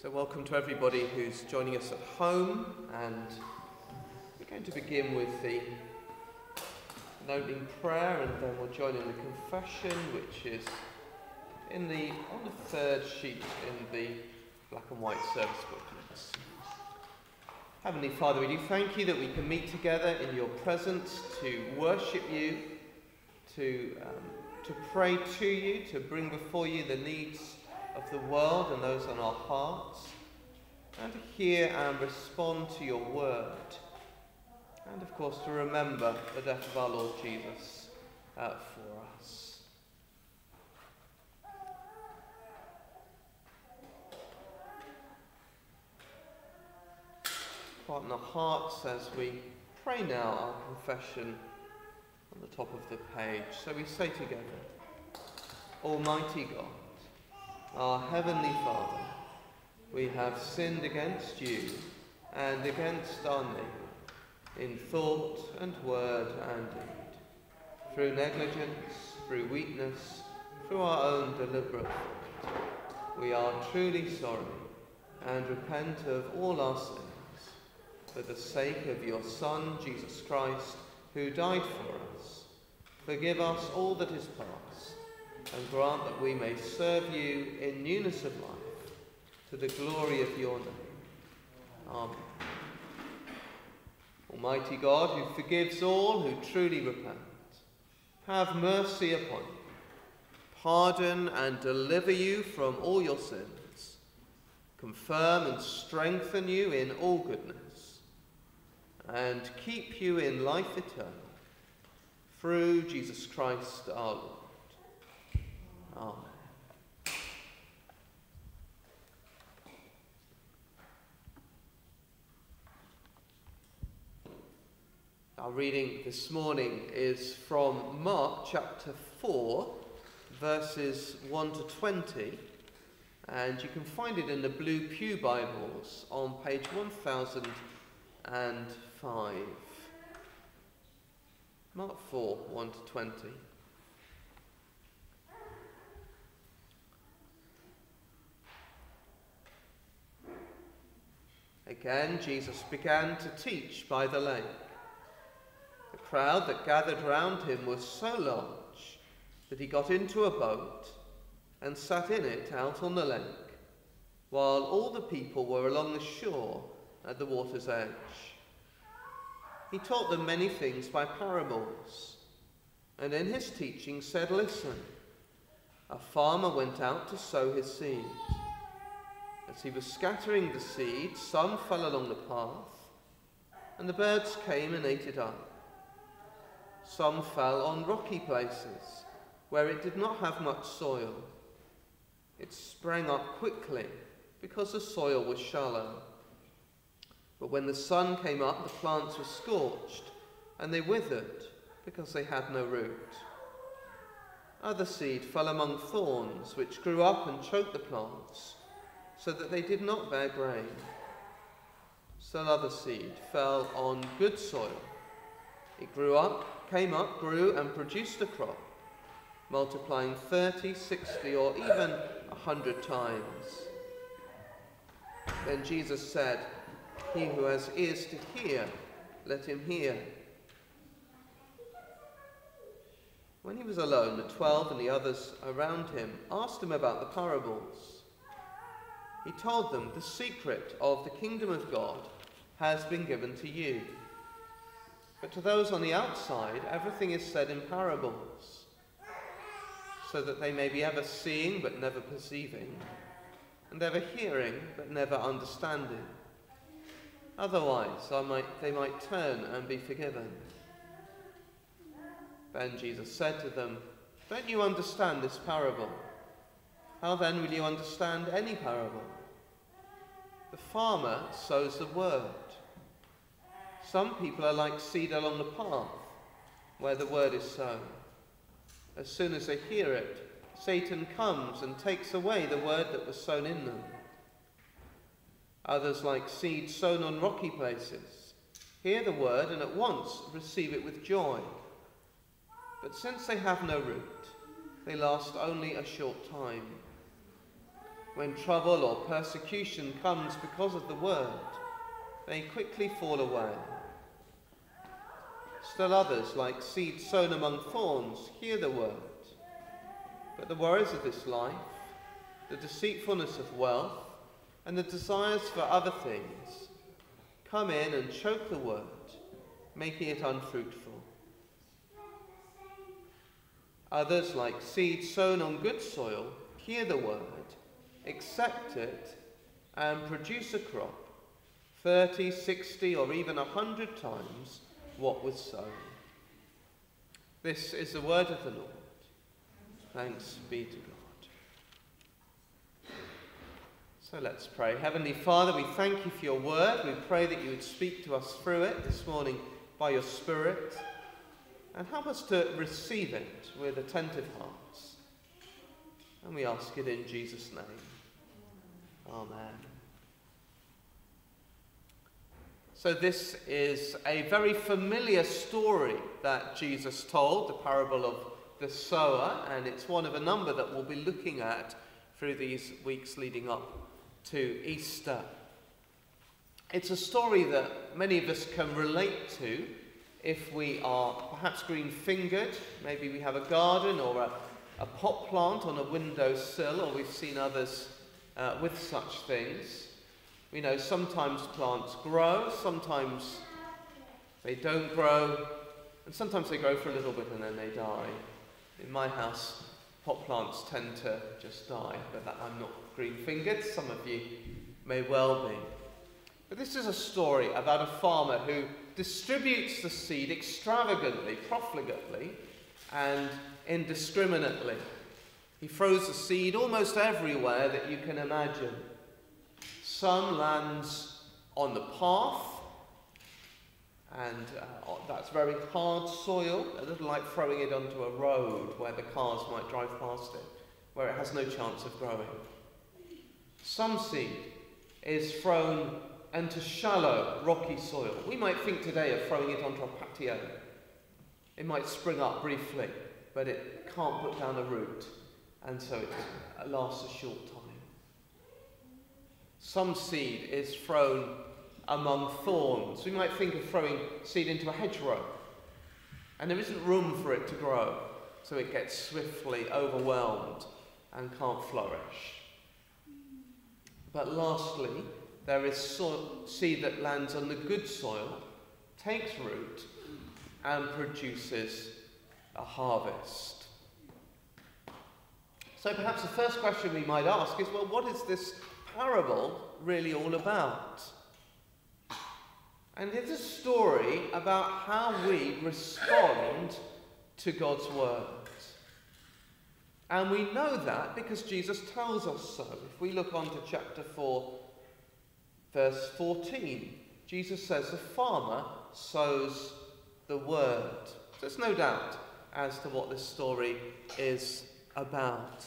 So, welcome to everybody who's joining us at home, and we're going to begin with the opening prayer, and then we'll join in the confession, which is in the on the third sheet in the black and white service booklets. Heavenly Father, we do thank you that we can meet together in your presence to worship you, to um, to pray to you, to bring before you the needs of the world and those on our hearts, and to hear and respond to your word. And of course, to remember the death of our Lord Jesus uh, for us. Quieten our hearts as we pray now our confession on the top of the page. So we say together, Almighty God, our Heavenly Father, we have sinned against you and against our neighbour in thought and word and deed, through negligence, through weakness, through our own deliberate fault. We are truly sorry and repent of all our sins for the sake of your Son, Jesus Christ, who died for us. Forgive us all that is past and grant that we may serve you in newness of life to the glory of your name. Amen. Almighty God, who forgives all who truly repent, have mercy upon you, pardon and deliver you from all your sins, confirm and strengthen you in all goodness, and keep you in life eternal, through Jesus Christ our Lord. Our reading this morning is from Mark chapter 4, verses 1 to 20, and you can find it in the Blue Pew Bibles on page 1005. Mark 4, 1 to 20. Again, Jesus began to teach by the lake. The crowd that gathered round him was so large that he got into a boat and sat in it out on the lake, while all the people were along the shore at the water's edge. He taught them many things by parables, and in his teaching said, Listen, a farmer went out to sow his seed. He was scattering the seed, some fell along the path, and the birds came and ate it up. Some fell on rocky places, where it did not have much soil. It sprang up quickly, because the soil was shallow. But when the sun came up, the plants were scorched, and they withered, because they had no root. Other seed fell among thorns, which grew up and choked the plants so that they did not bear grain. Still other seed fell on good soil. It grew up, came up, grew, and produced a crop, multiplying 30, 60, or even a hundred times. Then Jesus said, He who has ears to hear, let him hear. When he was alone, the twelve and the others around him asked him about the parables he told them, The secret of the kingdom of God has been given to you. But to those on the outside, everything is said in parables, so that they may be ever seeing but never perceiving, and ever hearing but never understanding. Otherwise, might, they might turn and be forgiven. Then Jesus said to them, Don't you understand this parable? How then will you understand any parable? The farmer sows the word. Some people are like seed along the path where the word is sown. As soon as they hear it, Satan comes and takes away the word that was sown in them. Others, like seed sown on rocky places, hear the word and at once receive it with joy. But since they have no root, they last only a short time. When trouble or persecution comes because of the word, they quickly fall away. Still others, like seed sown among thorns, hear the word. But the worries of this life, the deceitfulness of wealth, and the desires for other things come in and choke the word, making it unfruitful. Others, like seed sown on good soil, hear the word, accept it, and produce a crop 30, 60, or even a hundred times what was sown. This is the word of the Lord. Thanks be to God. So let's pray. Heavenly Father, we thank you for your word. We pray that you would speak to us through it this morning by your Spirit and help us to receive it with attentive hearts. And we ask it in Jesus' name. Amen. So, this is a very familiar story that Jesus told, the parable of the sower, and it's one of a number that we'll be looking at through these weeks leading up to Easter. It's a story that many of us can relate to if we are perhaps green fingered, maybe we have a garden or a, a pot plant on a windowsill, or we've seen others uh, with such things. We know sometimes plants grow, sometimes they don't grow, and sometimes they grow for a little bit and then they die. In my house, pot plants tend to just die, but that, I'm not green fingered. Some of you may well be. But this is a story about a farmer who distributes the seed extravagantly, profligately, and indiscriminately. He throws the seed almost everywhere that you can imagine. Some lands on the path, and uh, that's very hard soil, a little like throwing it onto a road where the cars might drive past it, where it has no chance of growing. Some seed is thrown into shallow, rocky soil. We might think today of throwing it onto a patio. It might spring up briefly, but it can't put down a root, and so it lasts a short time. Some seed is thrown among thorns. We might think of throwing seed into a hedgerow, and there isn't room for it to grow, so it gets swiftly overwhelmed and can't flourish. But lastly, there is so- seed that lands on the good soil, takes root, and produces a harvest. So perhaps the first question we might ask is well, what is this parable really all about? And it's a story about how we respond to God's word. And we know that because Jesus tells us so. If we look on to chapter 4, verse 14, Jesus says, The farmer sows the word. There's no doubt as to what this story is about.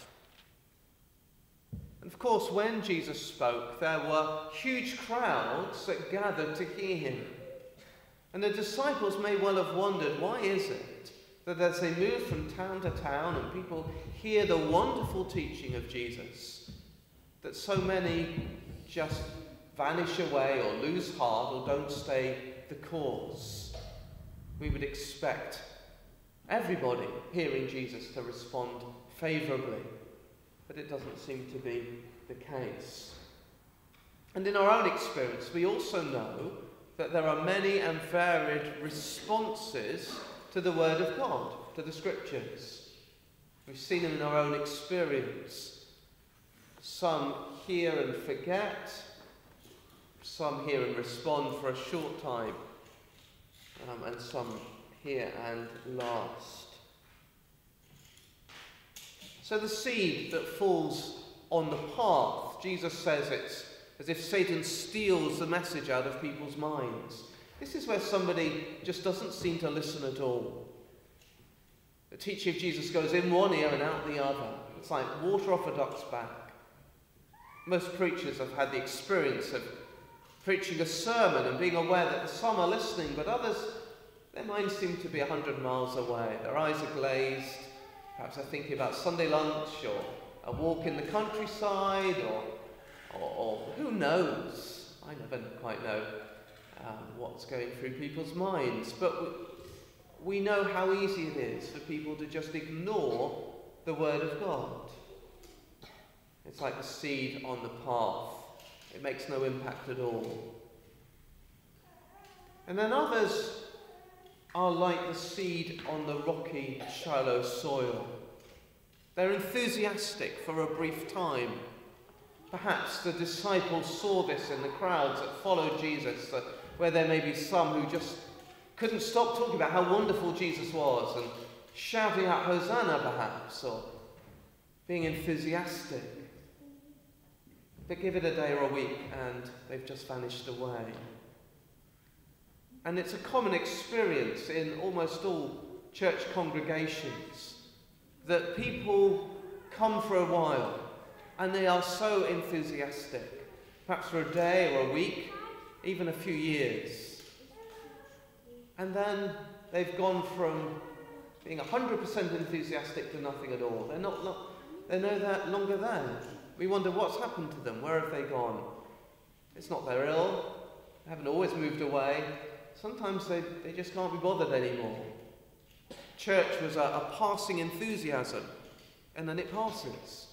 And of course, when Jesus spoke, there were huge crowds that gathered to hear him. And the disciples may well have wondered why is it that as they move from town to town and people hear the wonderful teaching of Jesus, that so many just vanish away or lose heart or don't stay the course. We would expect everybody hearing Jesus to respond favourably, but it doesn't seem to be the case. And in our own experience, we also know that there are many and varied responses to the Word of God, to the Scriptures. We've seen them in our own experience. Some hear and forget, some hear and respond for a short time, um, and some hear and last. So the seed that falls on the path, Jesus says it's as if Satan steals the message out of people's minds. This is where somebody just doesn't seem to listen at all. The teaching of Jesus goes in one ear and out the other. It's like water off a duck's back. Most preachers have had the experience of preaching a sermon and being aware that some are listening, but others, their minds seem to be a hundred miles away. Their eyes are glazed. Perhaps they're thinking about Sunday lunch or a walk in the countryside, or, or, or who knows? I never quite know um, what's going through people's minds. But we, we know how easy it is for people to just ignore the Word of God. It's like the seed on the path, it makes no impact at all. And then others are like the seed on the rocky, shallow soil. They're enthusiastic for a brief time. Perhaps the disciples saw this in the crowds that followed Jesus, uh, where there may be some who just couldn't stop talking about how wonderful Jesus was and shouting out Hosanna, perhaps, or being enthusiastic. But give it a day or a week and they've just vanished away. And it's a common experience in almost all church congregations that people come for a while and they are so enthusiastic, perhaps for a day or a week, even a few years. And then they've gone from being 100% enthusiastic to nothing at all. They're not, not they're no that longer there. We wonder what's happened to them. Where have they gone? It's not they're ill. They haven't always moved away. Sometimes they, they just can't be bothered anymore. Church was a, a passing enthusiasm, and then it passes.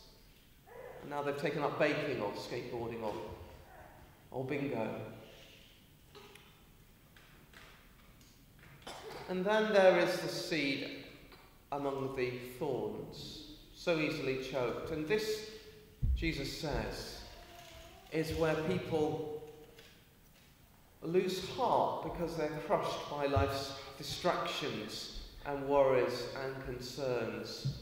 And now they've taken up baking or skateboarding or, or bingo. And then there is the seed among the thorns, so easily choked. And this, Jesus says, is where people lose heart because they're crushed by life's distractions and worries and concerns.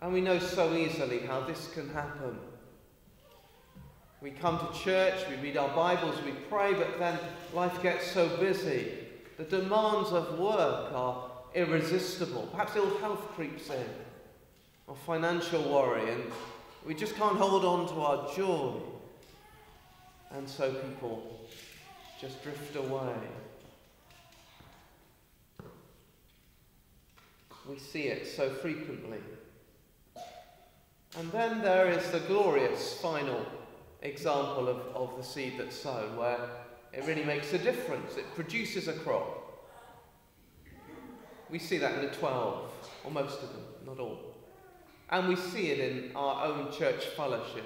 And we know so easily how this can happen. We come to church, we read our Bibles, we pray, but then life gets so busy. The demands of work are irresistible. Perhaps ill health creeps in, or financial worry, and we just can't hold on to our joy. And so people just drift away. We see it so frequently. And then there is the glorious final example of, of the seed that's sown, where it really makes a difference. It produces a crop. We see that in the 12, or most of them, not all. And we see it in our own church fellowship,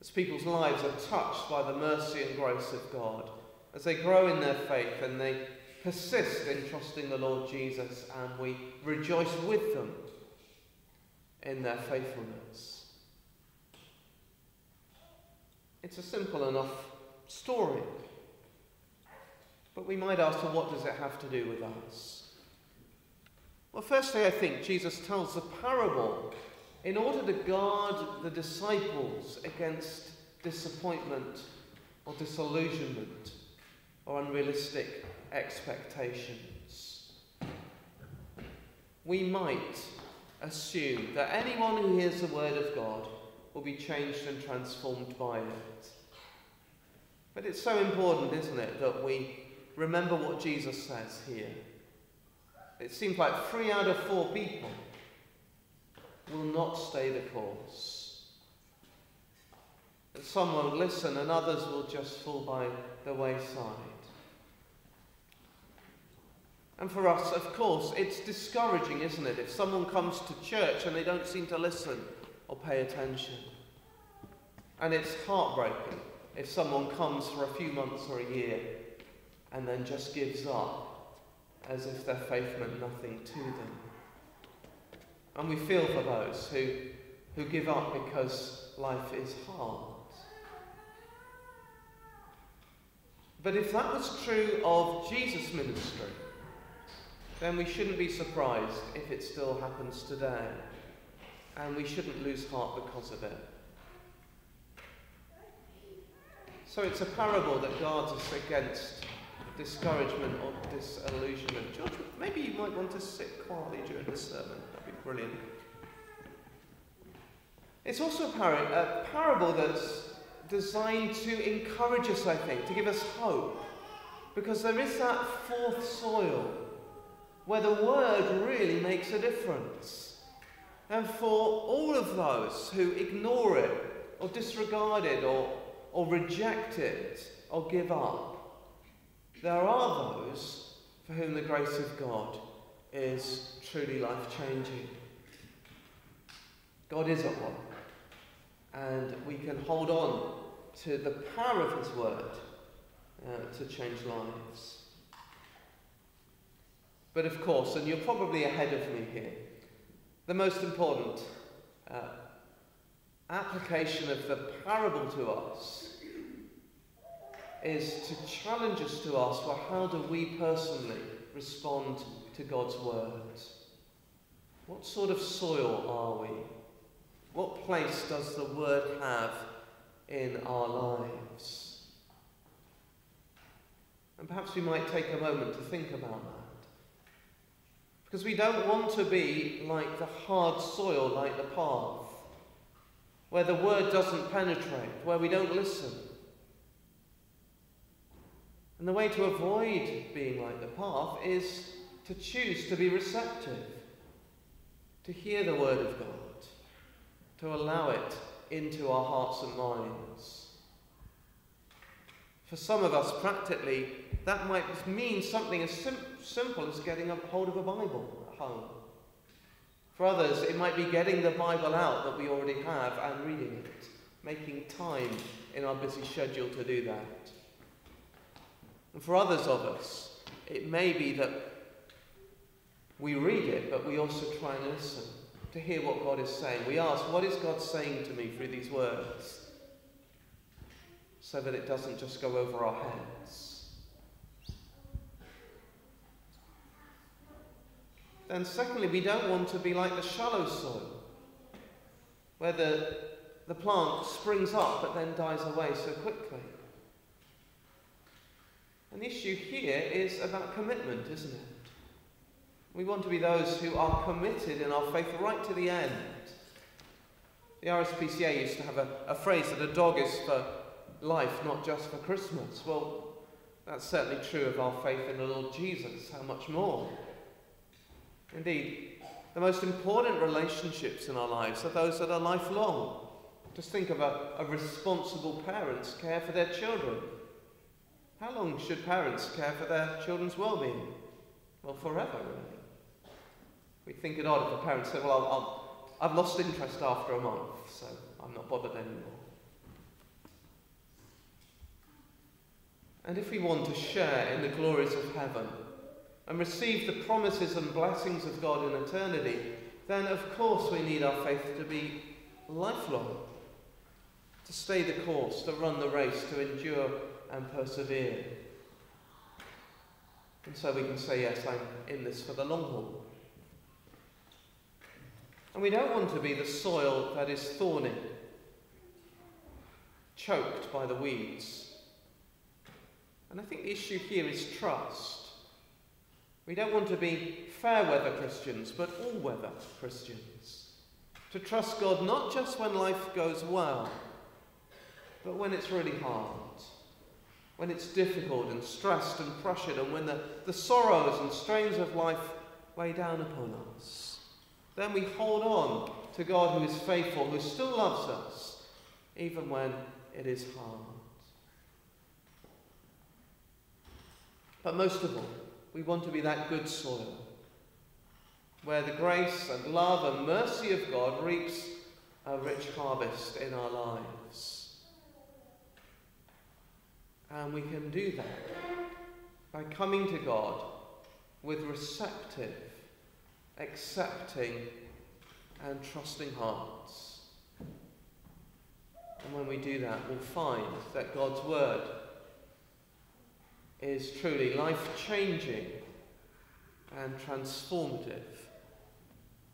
as people's lives are touched by the mercy and grace of God, as they grow in their faith and they persist in trusting the Lord Jesus, and we rejoice with them in their faithfulness. It's a simple enough story. But we might ask, well, what does it have to do with us? Well, firstly, I think Jesus tells the parable in order to guard the disciples against disappointment or disillusionment or unrealistic expectations. We might assume that anyone who hears the word of God will be changed and transformed by it. But it's so important, isn't it, that we remember what Jesus says here. It seems like three out of four people will not stay the course. Some will listen and others will just fall by the wayside. And for us, of course, it's discouraging, isn't it, if someone comes to church and they don't seem to listen or pay attention. And it's heartbreaking if someone comes for a few months or a year and then just gives up as if their faith meant nothing to them. And we feel for those who, who give up because life is hard. But if that was true of Jesus' ministry, then we shouldn't be surprised if it still happens today. And we shouldn't lose heart because of it. So it's a parable that guards us against discouragement or disillusionment. George, maybe you might want to sit quietly during the sermon. That'd be brilliant. It's also a, par- a parable that's designed to encourage us, I think, to give us hope. Because there is that fourth soil where the word really makes a difference. And for all of those who ignore it, or disregard it, or, or reject it, or give up, there are those for whom the grace of God is truly life changing. God is at work, and we can hold on to the power of His word uh, to change lives. But of course, and you're probably ahead of me here, the most important uh, application of the parable to us is to challenge us to ask, well, how do we personally respond to God's word? What sort of soil are we? What place does the word have in our lives? And perhaps we might take a moment to think about that. Because we don't want to be like the hard soil, like the path, where the word doesn't penetrate, where we don't listen. And the way to avoid being like the path is to choose to be receptive, to hear the word of God, to allow it into our hearts and minds. For some of us, practically, that might mean something as sim- simple as getting a hold of a Bible at home. For others, it might be getting the Bible out that we already have and reading it, making time in our busy schedule to do that. And for others of us, it may be that we read it, but we also try and listen to hear what God is saying. We ask, What is God saying to me through these words? So that it doesn't just go over our heads. Then, secondly, we don't want to be like the shallow soil, where the, the plant springs up but then dies away so quickly. The issue here is about commitment, isn't it? We want to be those who are committed in our faith right to the end. The RSPCA used to have a, a phrase that a dog is for life, not just for Christmas. Well, that's certainly true of our faith in the Lord Jesus. How much more? Indeed, the most important relationships in our lives are those that are lifelong. Just think of a, a responsible parent's care for their children. How long should parents care for their children's well-being? Well, forever, really. We think it odd if a parent said, Well, i have lost interest after a month, so I'm not bothered anymore. And if we want to share in the glories of heaven and receive the promises and blessings of God in eternity, then of course we need our faith to be lifelong, to stay the course, to run the race, to endure and persevere. And so we can say, Yes, I'm in this for the long haul. And we don't want to be the soil that is thorny, choked by the weeds. And I think the issue here is trust. We don't want to be fair weather Christians, but all weather Christians. To trust God not just when life goes well, but when it's really hard, when it's difficult and stressed and pressured, and when the, the sorrows and strains of life weigh down upon us then we hold on to God who is faithful, who still loves us, even when it is hard. But most of all, we want to be that good soil where the grace and love and mercy of God reaps a rich harvest in our lives. And we can do that by coming to God with receptive accepting, and trusting hearts. And when we do that, we'll find that God's Word is truly life changing and transformative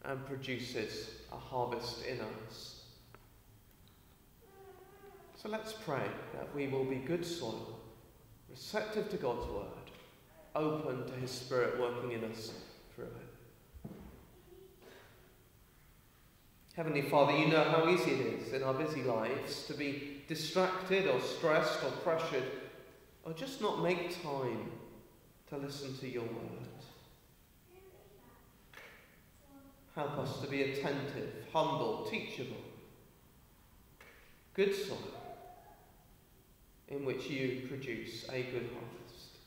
and produces a harvest in us. So let's pray that we will be good soil, receptive to God's Word, open to His Spirit working in us through it. Heavenly Father, you know how easy it is in our busy lives to be distracted or stressed or pressured or just not make time to listen to your word. Help us to be attentive, humble, teachable, good soil in which you produce a good harvest.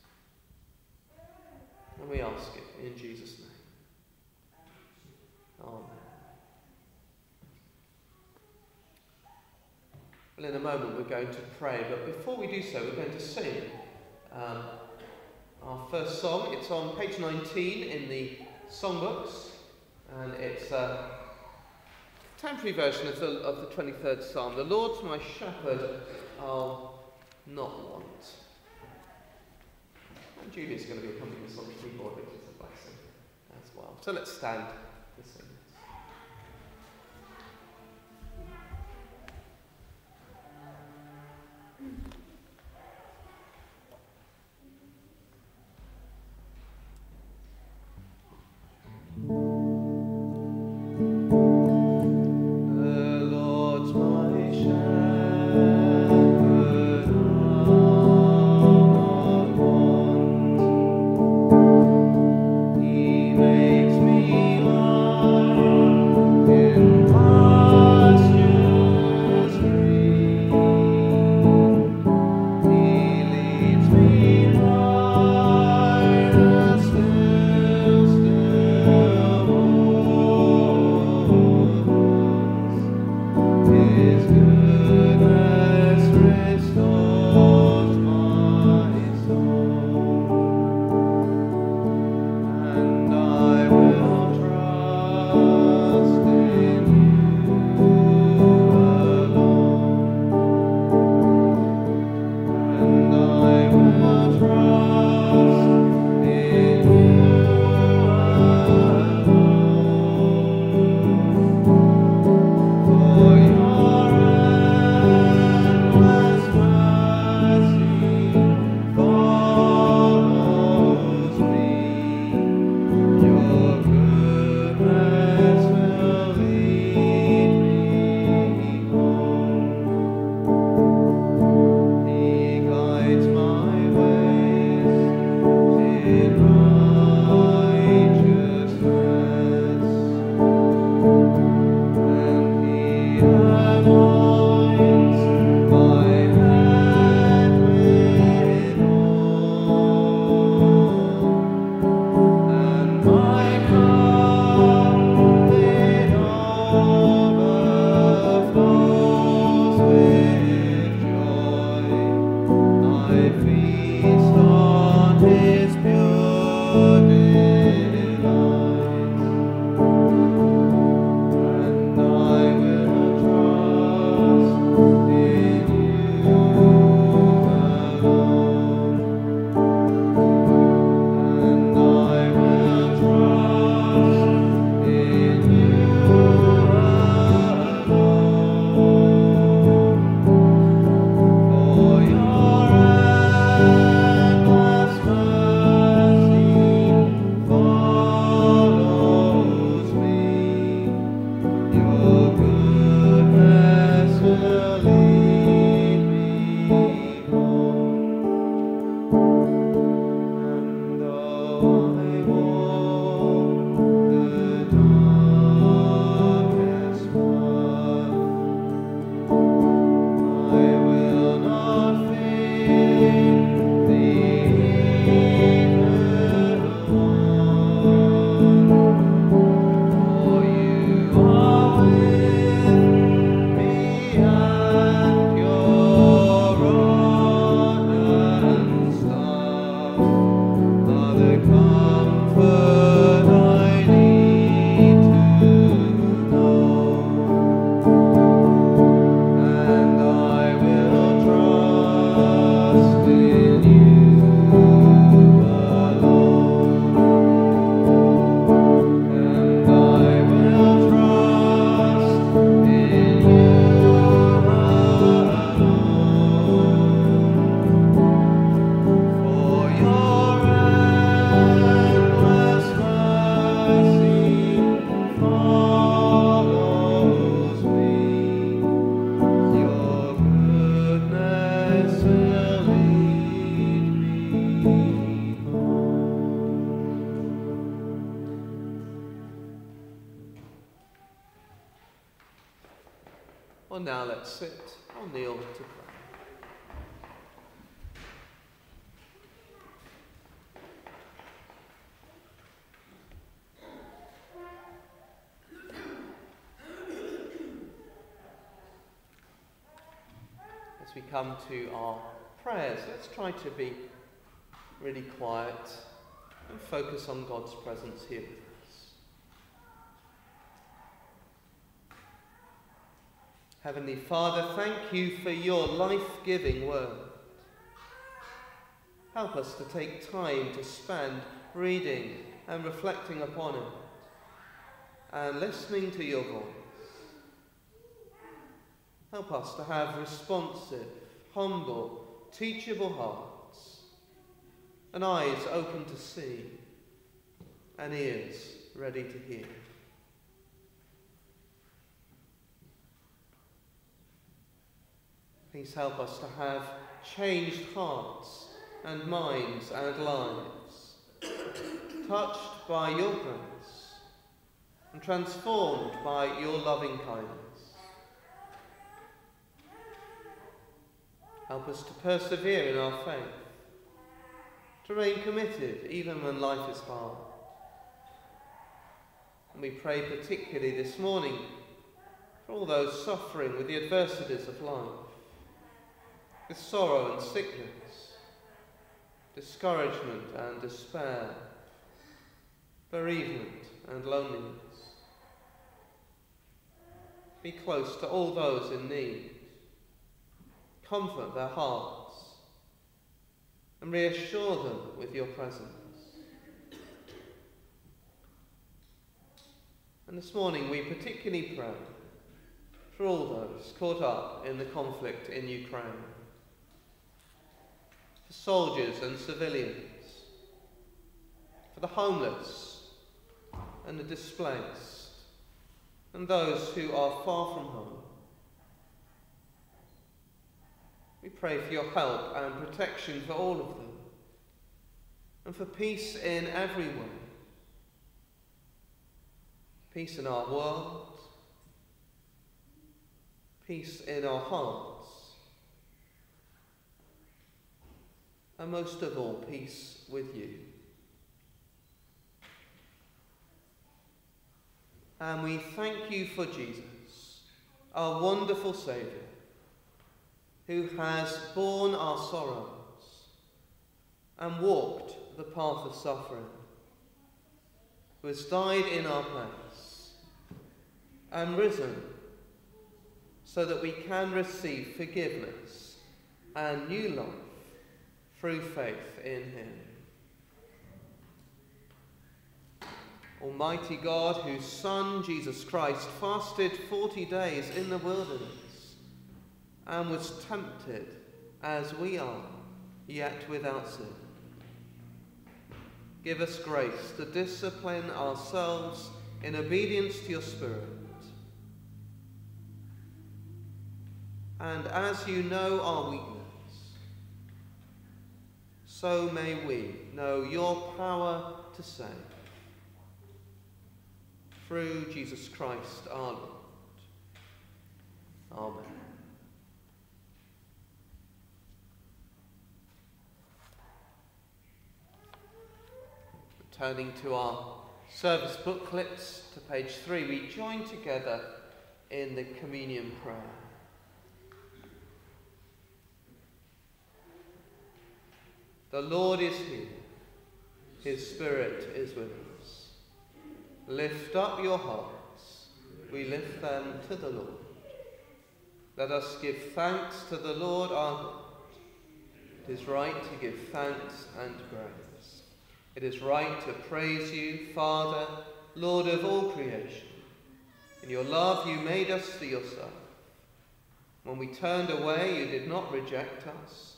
And we ask it in Jesus' name. Amen. Well, in a moment we're going to pray, but before we do so, we're going to sing um, our first song. It's on page 19 in the songbooks, and it's a temporary version of the, of the 23rd Psalm. The Lord's my shepherd, I'll not want. And Julia's going to be accompanying us on the keyboard, which is a blessing as well. So let's stand to sing. Well, now let's sit or kneel to pray. As we come to our prayers, let's try to be really quiet and focus on God's presence here with us. Heavenly Father, thank you for your life giving word. Help us to take time to spend reading and reflecting upon it and listening to your voice. Help us to have responsive, humble, teachable hearts, and eyes open to see, and ears ready to hear. Please help us to have changed hearts and minds and lives, touched by your grace and transformed by your loving kindness. Help us to persevere in our faith, to remain committed even when life is hard. And we pray particularly this morning for all those suffering with the adversities of life, with sorrow and sickness, discouragement and despair, bereavement and loneliness. Be close to all those in need comfort their hearts, and reassure them with your presence. And this morning we particularly pray for all those caught up in the conflict in Ukraine, for soldiers and civilians, for the homeless and the displaced, and those who are far from home. We pray for your help and protection for all of them, and for peace in every way. Peace in our world, peace in our hearts, and most of all, peace with you. And we thank you for Jesus, our wonderful Saviour who has borne our sorrows and walked the path of suffering, who has died in our place and risen so that we can receive forgiveness and new life through faith in him. Almighty God, whose Son, Jesus Christ, fasted 40 days in the wilderness and was tempted as we are, yet without sin. Give us grace to discipline ourselves in obedience to your Spirit. And as you know our weakness, so may we know your power to save. Through Jesus Christ our Lord. Amen. Turning to our service booklets to page three, we join together in the communion prayer. The Lord is here. His Spirit is with us. Lift up your hearts. We lift them to the Lord. Let us give thanks to the Lord our God. It is right to give thanks and praise. It is right to praise you, Father, Lord of all creation. In your love you made us for yourself. When we turned away, you did not reject us,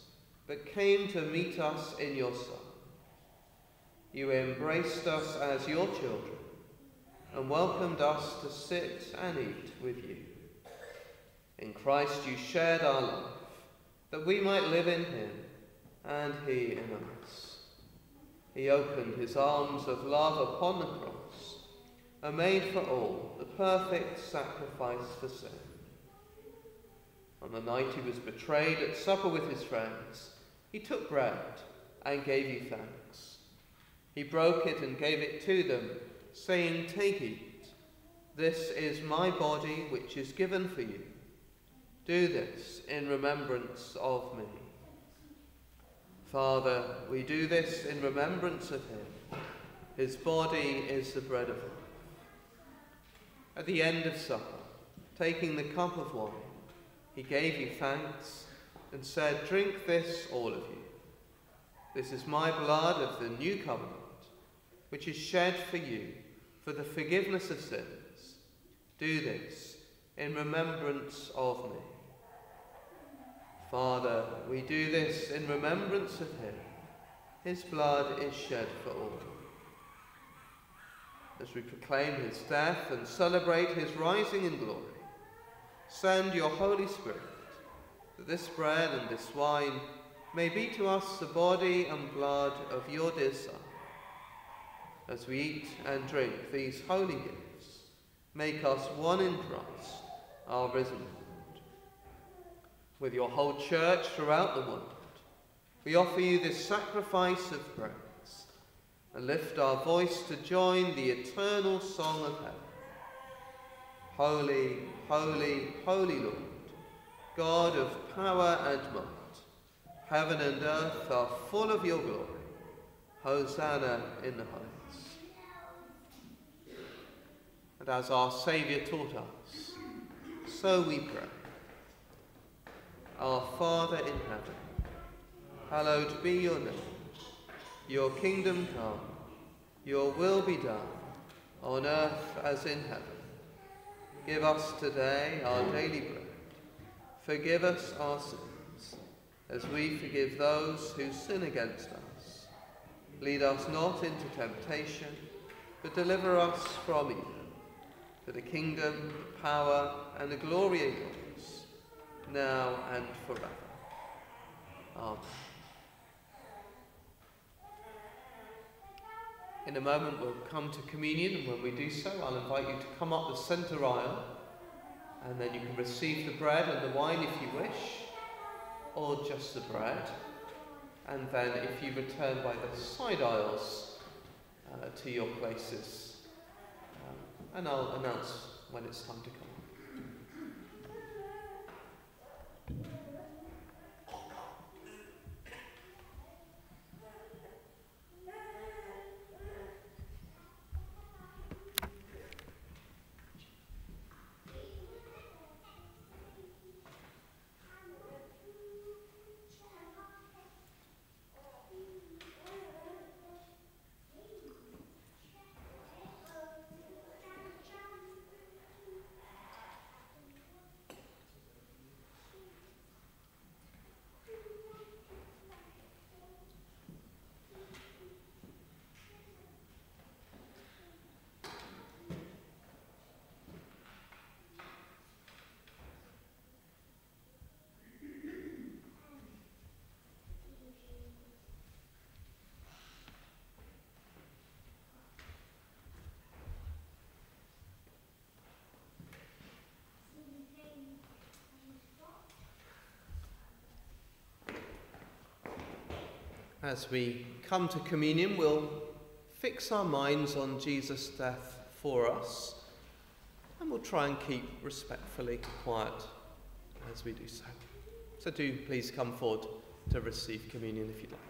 but came to meet us in your Son. You embraced us as your children and welcomed us to sit and eat with you. In Christ you shared our life, that we might live in him and he in us. He opened his arms of love upon the cross and made for all the perfect sacrifice for sin. On the night he was betrayed at supper with his friends, he took bread and gave you thanks. He broke it and gave it to them, saying, Take, eat. This is my body, which is given for you. Do this in remembrance of me. Father, we do this in remembrance of him. His body is the bread of life. At the end of supper, taking the cup of wine, he gave you thanks and said, Drink this, all of you. This is my blood of the new covenant, which is shed for you for the forgiveness of sins. Do this in remembrance of me. Father, we do this in remembrance of him. His blood is shed for all. As we proclaim his death and celebrate his rising in glory, send your Holy Spirit that this bread and this wine may be to us the body and blood of your dear Son. As we eat and drink these holy gifts, make us one in Christ, our risen Lord. With your whole church throughout the world, we offer you this sacrifice of praise and lift our voice to join the eternal song of heaven. Holy, holy, holy Lord, God of power and might, heaven and earth are full of your glory. Hosanna in the highest. And as our Saviour taught us, so we pray. Our Father in heaven, hallowed be your name. Your kingdom come, your will be done, on earth as in heaven. Give us today our daily bread. Forgive us our sins, as we forgive those who sin against us. Lead us not into temptation, but deliver us from evil. For the kingdom, the power, and the glory are yours, now and forever. Amen. In a moment, we'll come to communion, and when we do so, I'll invite you to come up the centre aisle, and then you can receive the bread and the wine if you wish, or just the bread. And then, if you return by the side aisles uh, to your places, um, and I'll announce when it's time to come. As we come to communion, we'll fix our minds on Jesus' death for us, and we'll try and keep respectfully quiet as we do so. So do please come forward to receive communion if you'd like.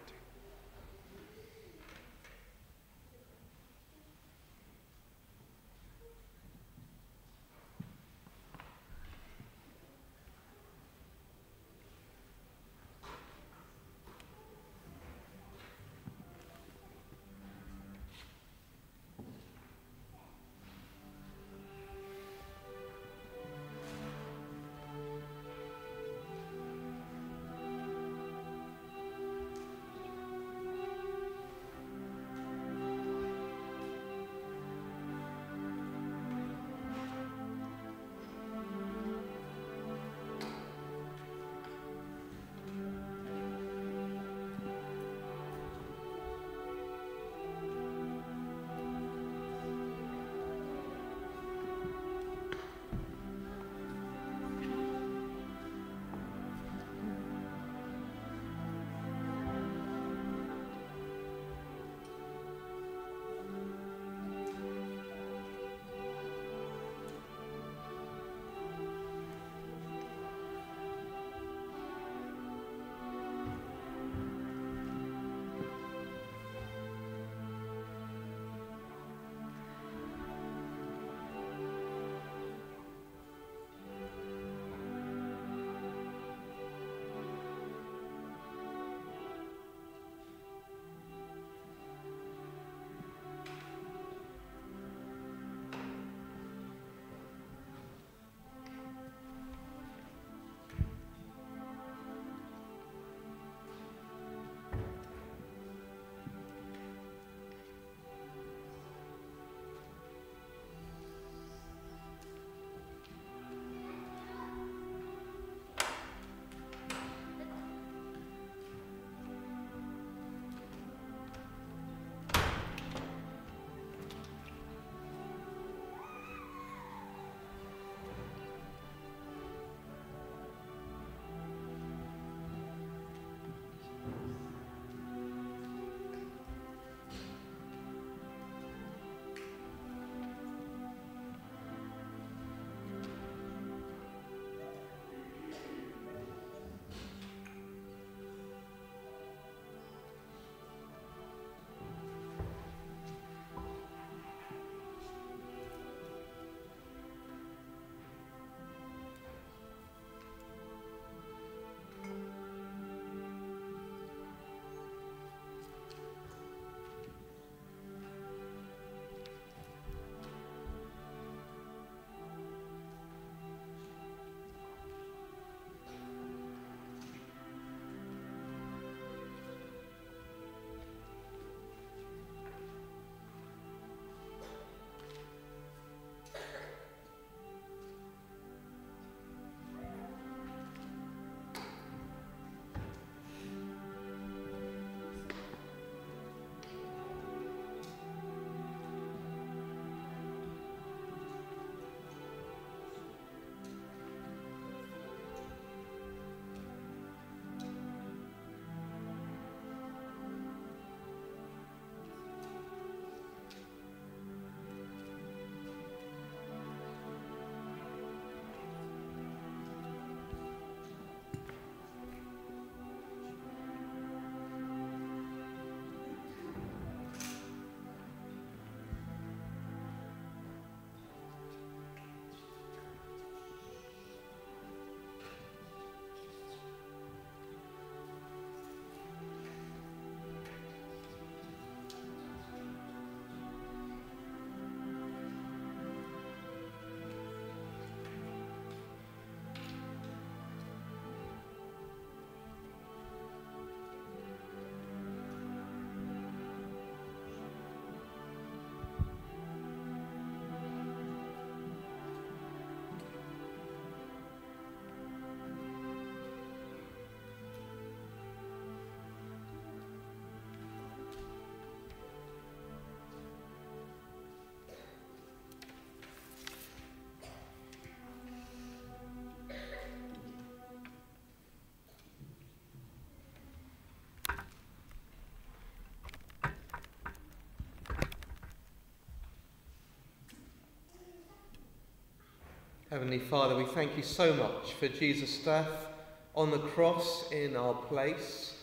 Heavenly Father, we thank you so much for Jesus' death on the cross in our place,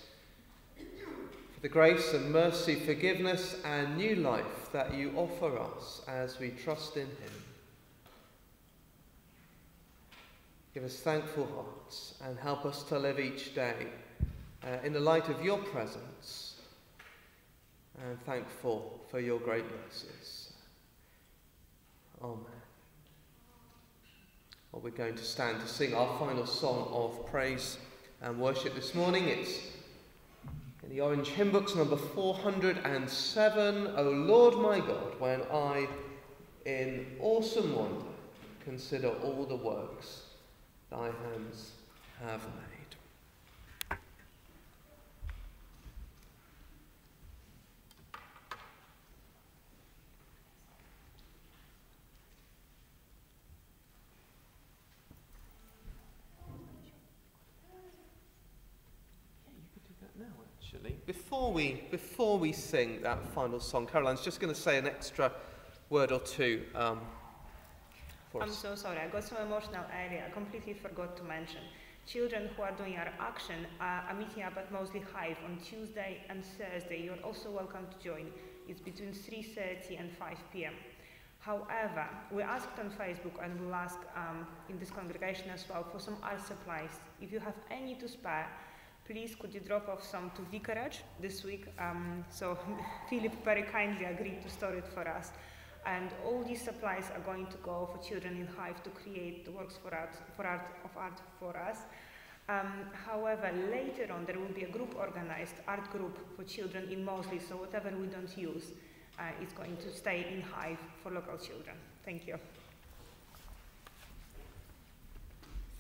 for the grace and mercy, forgiveness, and new life that you offer us as we trust in him. Give us thankful hearts and help us to live each day uh, in the light of your presence and thankful for your great mercies. Amen. We're going to stand to sing our final song of praise and worship this morning. It's in the Orange Hymn Books, number 407. O Lord my God, when I in awesome wonder consider all the works thy hands have made. actually. Before we, before we sing that final song, Caroline's just going to say an extra word or two um, I'm so sorry, I got so emotional earlier, I completely forgot to mention. Children who are doing our action are, are meeting up at Moseley Hive on Tuesday and Thursday. You're also welcome to join. It's between 3.30 and 5 p.m. However, we asked on Facebook and we'll ask um, in this congregation as well for some art supplies. If you have any to spare, please could you drop off some to Vicarage this week? Um, so Philip very kindly agreed to store it for us. And all these supplies are going to go for children in Hive to create the works for art, for art of art for us. Um, however, later on there will be a group organized art group for children in Moseley, so whatever we don't use uh, is going to stay in Hive for local children. Thank you.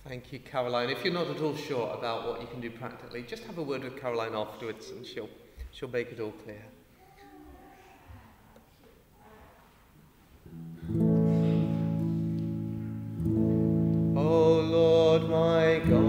Thank you, Caroline. If you're not at all sure about what you can do practically, just have a word with Caroline afterwards and she'll, she'll make it all clear. Oh Lord my God,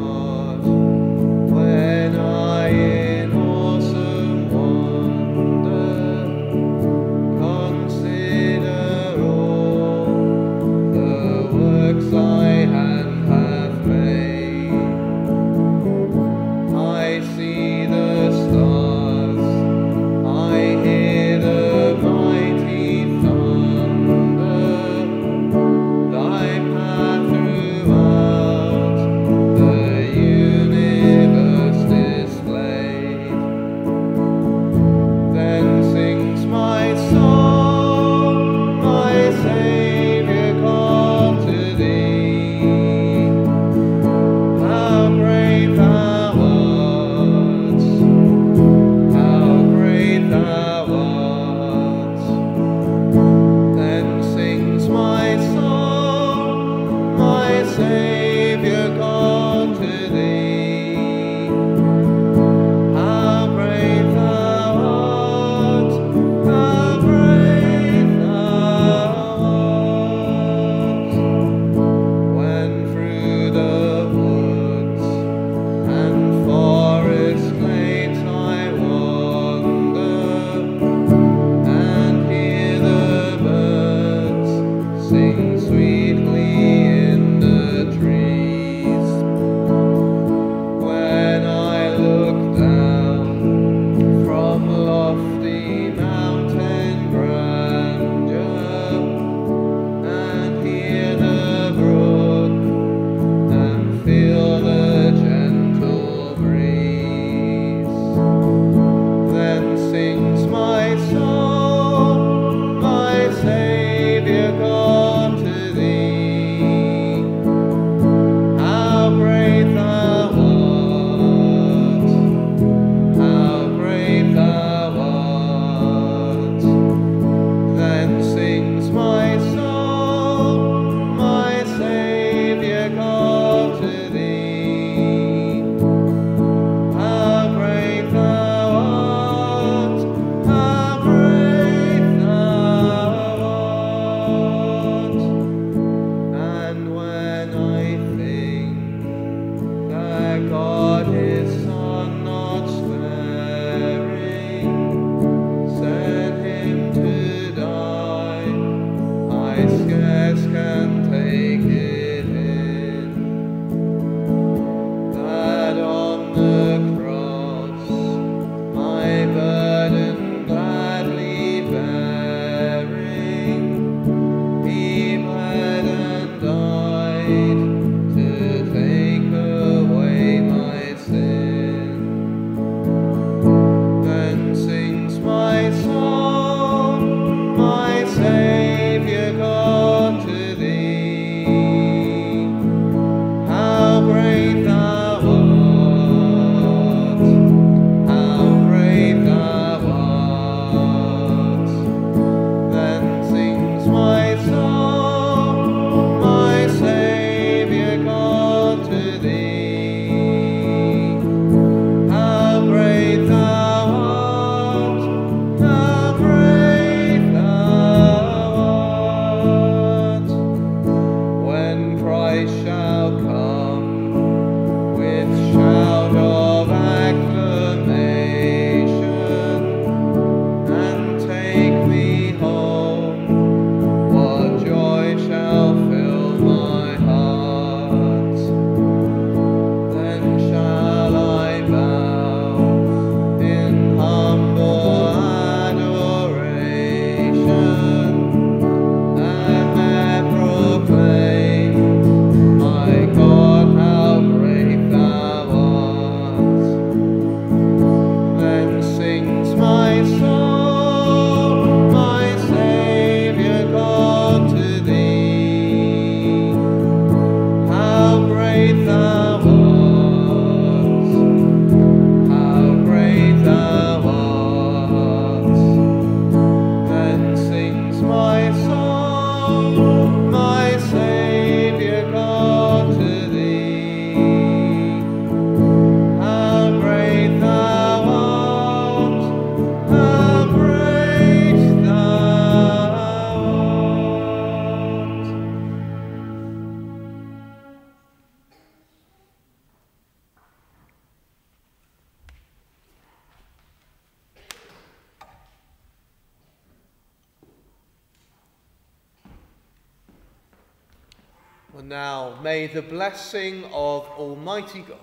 blessing of Almighty God,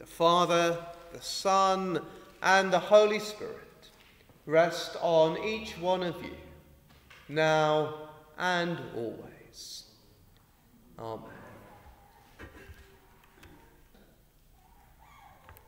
the Father, the Son, and the Holy Spirit rest on each one of you, now and always. Amen.